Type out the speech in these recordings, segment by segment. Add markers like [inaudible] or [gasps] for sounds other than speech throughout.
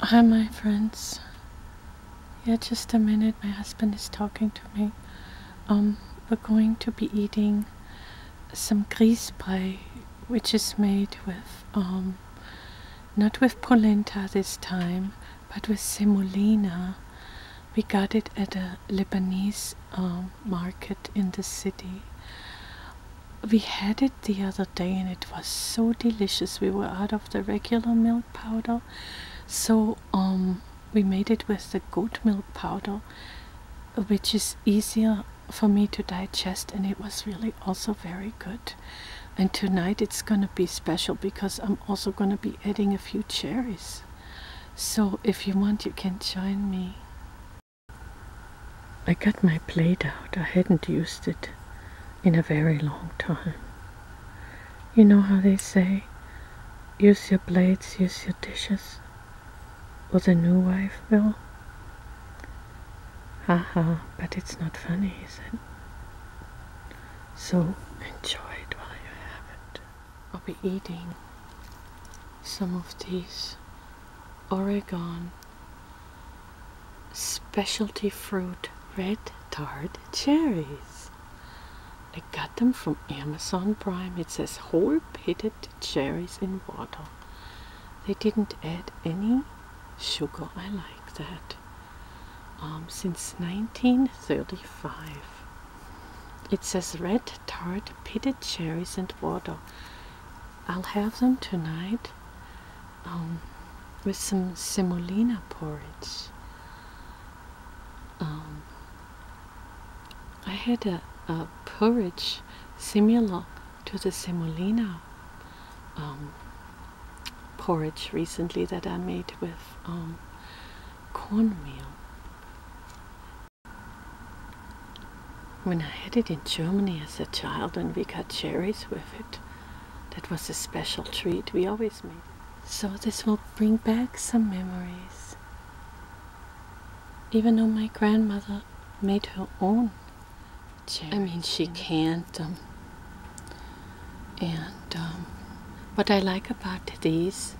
Hi, my friends. Yeah, just a minute. My husband is talking to me. Um, we're going to be eating some grießbrei, which is made with um, not with polenta this time, but with semolina. We got it at a Lebanese um, market in the city. We had it the other day and it was so delicious. We were out of the regular milk powder, so um, we made it with the goat milk powder, which is easier for me to digest, and it was really also very good. And tonight it's gonna be special because I'm also gonna be adding a few cherries. So if you want, you can join me. I got my plate out. I hadn't used it in a very long time. You know how they say, use your plates, use your dishes, or the new wife will? Haha, but it's not funny, is it? So enjoy it while you have it. I'll be eating some of these Oregon specialty fruit red tart cherries. I got them from Amazon Prime. It says whole pitted cherries in water. They didn't add any sugar. I like that. Um, since 1935. It says red tart pitted cherries and water. I'll have them tonight um, with some semolina porridge. Um, I had a, a porridge similar to the semolina um, porridge recently that I made with um, cornmeal. When I had it in Germany as a child and we got cherries with it, that was a special treat. We always made. So this will bring back some memories. Even though my grandmother made her own cherries. I mean, she canned them. And um, what I like about these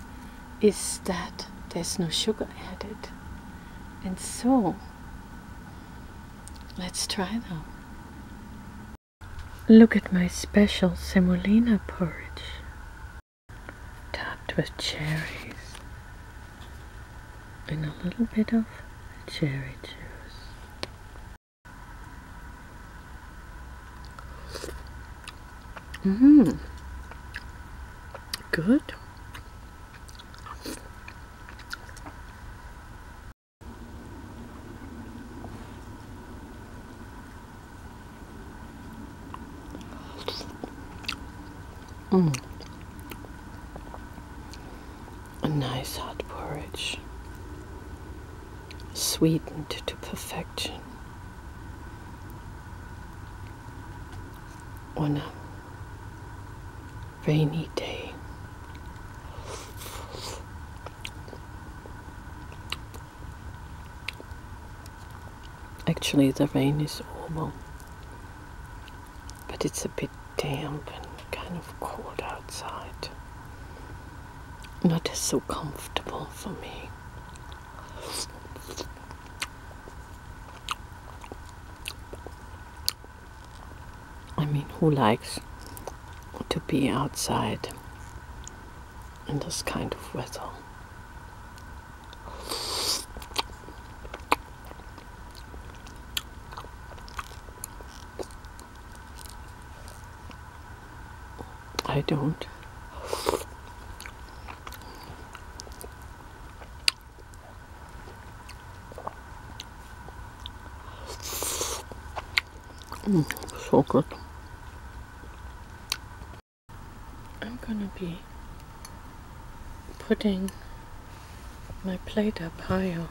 is that there's no sugar added. And so, let's try them. Look at my special semolina porridge, topped with cherries and a little bit of cherry juice. Mmm, good. Mm. A nice hot porridge, sweetened to perfection on a rainy day. Actually, the rain is over, but it's a bit damp and kind of cold outside. Not so comfortable for me. I mean, who likes to be outside in this kind of weather? I don't. Mm, so good. I'm gonna be putting my plate up higher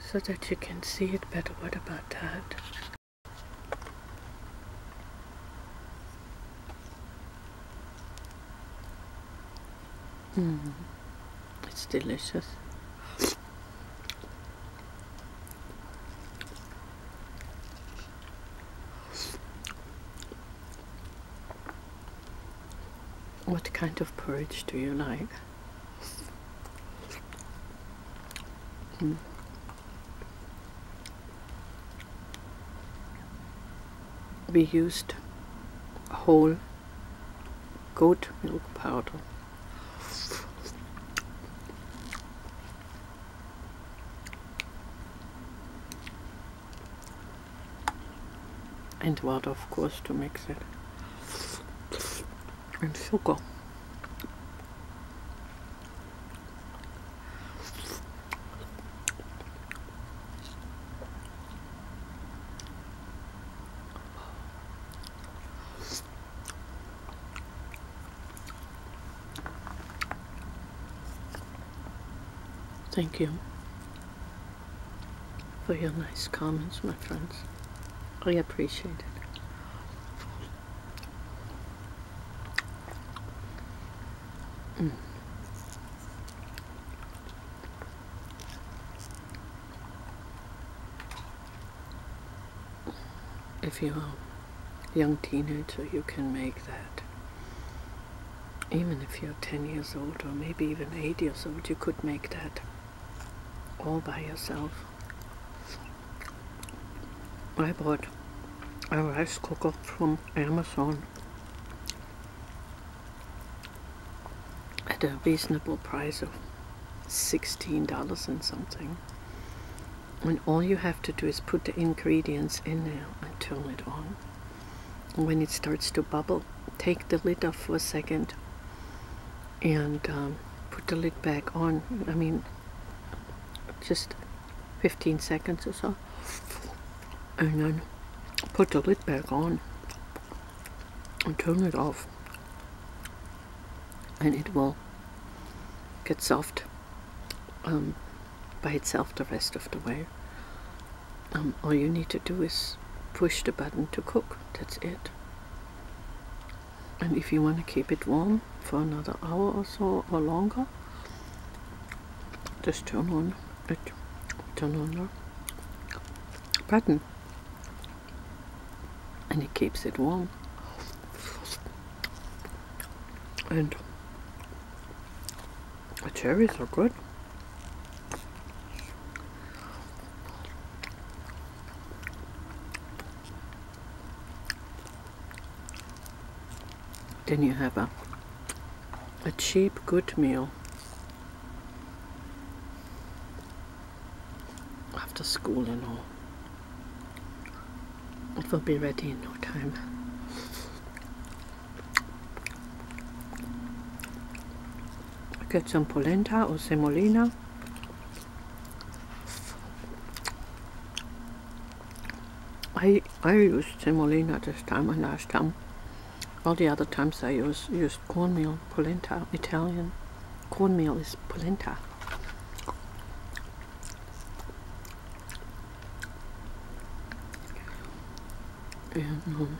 so that you can see it better. What about that? Mm, it's delicious. What kind of porridge do you like? Mm. We used whole goat milk powder. And water, of course, to mix it. And sugar. Thank you for your nice comments, my friends. I appreciate it. If you're a young teenager, you can make that. Even if you're 10 years old or maybe even 8 years old, you could make that all by yourself. I bought a rice cooker from Amazon at a reasonable price of $16 and something. And all you have to do is put the ingredients in there and turn it on. When it starts to bubble, take the lid off for a second and um, put the lid back on. I mean, just 15 seconds or so. And then put the lid back on and turn it off. And it will get soft um, by itself the rest of the way. Um, all you need to do is push the button to cook. That's it. And if you want to keep it warm for another hour or so or longer, just turn on it, turn on the button, and it keeps it warm. And cherries are good. Then you have a a cheap good meal after school and all. It will be ready in no time. Get some polenta or semolina. I I used semolina this time and last time. All the other times I used used cornmeal, polenta, Italian. Cornmeal is polenta. And um,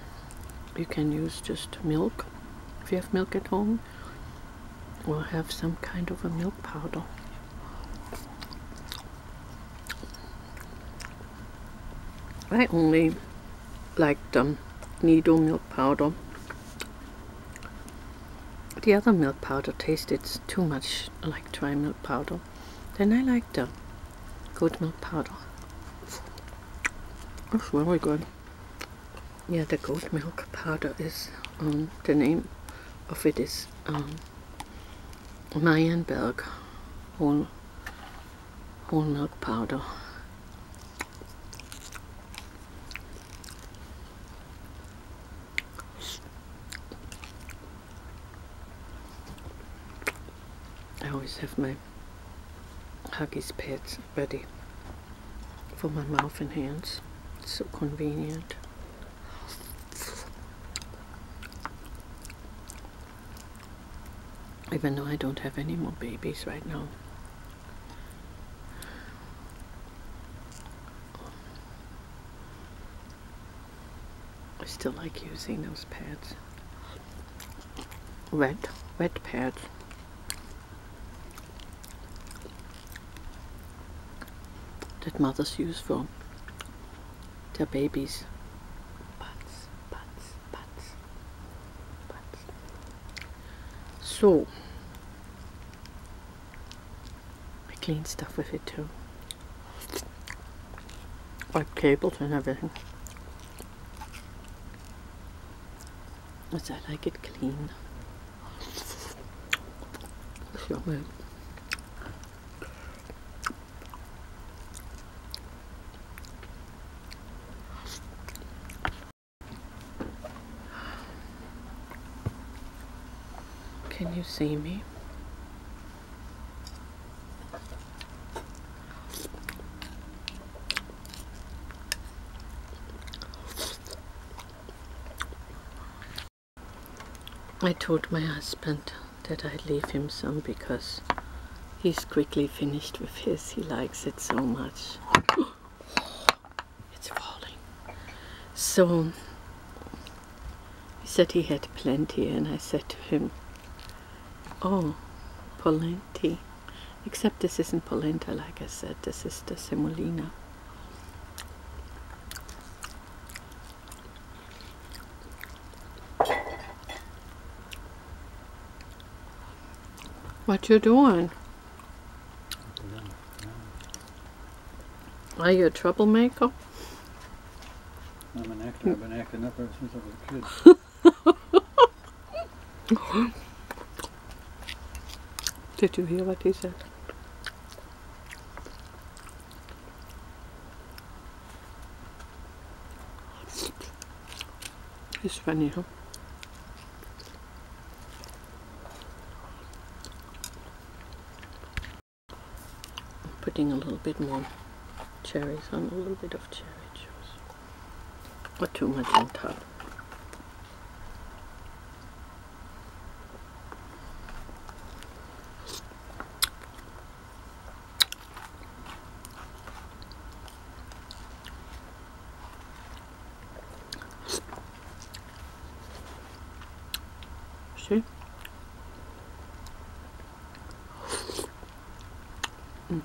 you can use just milk if you have milk at home or have some kind of a milk powder. I only like the Nido milk powder. The other milk powder tasted too much like dry milk powder. Then I like the goat milk powder. It's really good. Yeah, the goat milk powder is, um, the name of it is um, Meyenberg whole, whole milk powder. I always have my Huggies pads ready for my mouth and hands. It's so convenient. Even though I don't have any more babies right now. I still like using those pads. Wet, wet pads. That mothers use for their babies. So, I clean stuff with it too. Like cables and everything. That's I like it clean. It's not Can you see me? I told my husband that I'd leave him some because he's quickly finished with his. He likes it so much. [gasps] it's falling. So he said he had plenty, and I said to him, Oh, polenti. Except this isn't polenta, like I said, this is the semolina. What you doing? Are you a troublemaker? I'm an actor. I've been acting up ever since I was a kid. [laughs] Did you hear what he said? It's funny, huh? I'm putting a little bit more cherries on, a little bit of cherry juice. Not too much on top. See? Mm.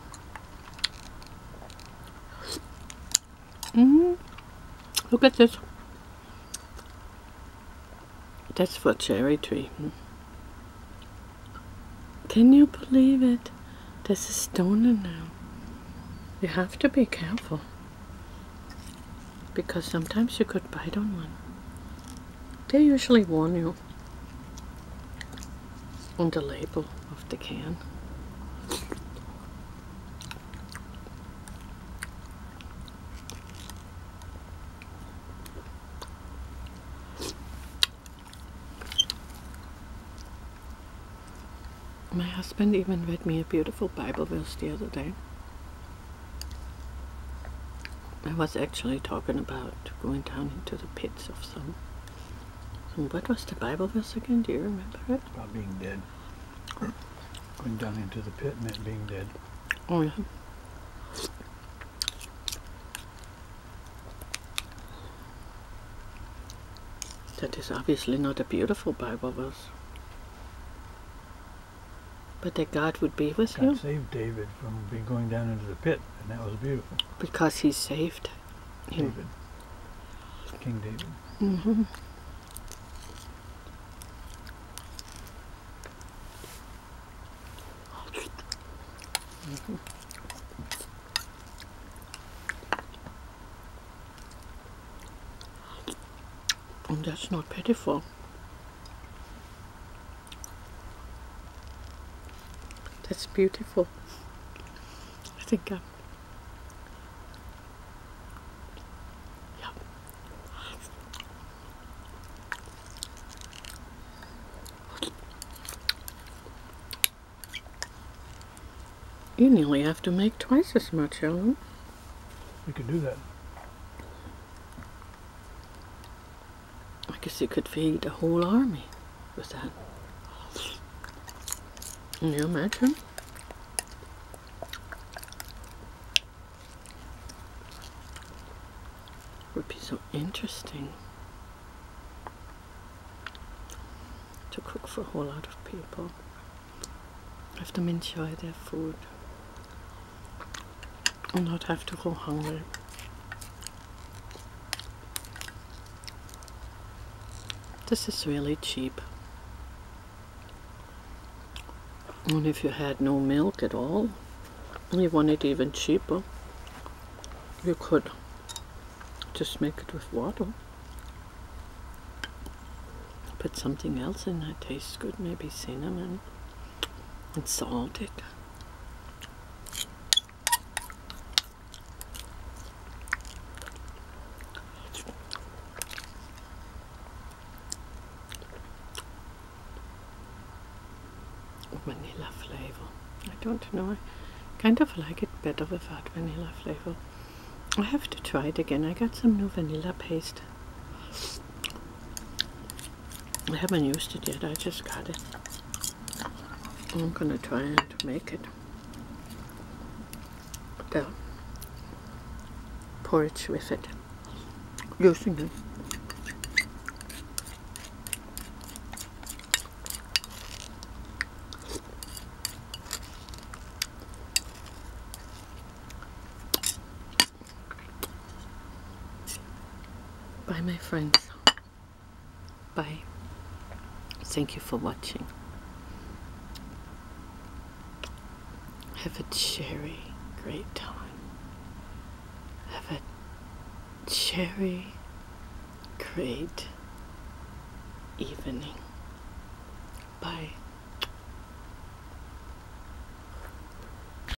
Mm. At this. That's for cherry tree. Mm. Can you believe it? There's a stone in now. You have to be careful. Because sometimes you could bite on one. They usually warn you on the label of the can. My husband even read me a beautiful Bible verse the other day. I was actually talking about going down into the pits of some. What was the Bible verse again? Do you remember it? About being dead. Going down into the pit meant being dead. Oh yeah. That is obviously not a beautiful Bible verse. But that God would be with you God saved David from being going down into the pit, and that was beautiful. because he saved him. David. King David. hmm And that's not pitiful. That's beautiful. I think I'm. Yeah. You nearly have to make twice as much, Ellen. We could do that. I guess you could feed a whole army with that. Can you imagine? Would be so interesting to cook for a whole lot of people. Have them enjoy their food and not have to go hungry. This is really cheap. And if you had no milk at all, and you want it even cheaper, you could just make it with water. Put something else in that tastes good, maybe cinnamon and salt it. Vanilla flavor. I don't know. I kind of like it better without vanilla flavor. I have to try it again. I got some new vanilla paste. I haven't used it yet. I just got it. I'm gonna try and make it. The porridge with it. Using it. Bye, my friends. Bye. Thank you for watching. Have a cherry great time. Have a cherry great evening.